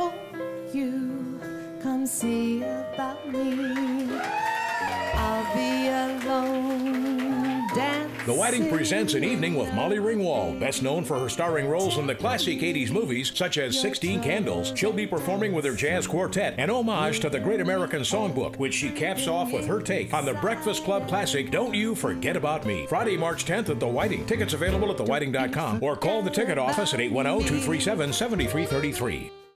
won't you come see about me? I'll be alone dancing. The Whiting presents an evening with Molly Ringwald, best known for her starring roles in the classic 80s movies such as 16 Candles. She'll be performing with her jazz quartet, an homage to the Great American Songbook, which she caps off with her take on the Breakfast Club classic Don't You Forget About Me. Friday, March 10th at the Whiting. Tickets available at thewhiting.com or call the ticket office at 810 237 7333.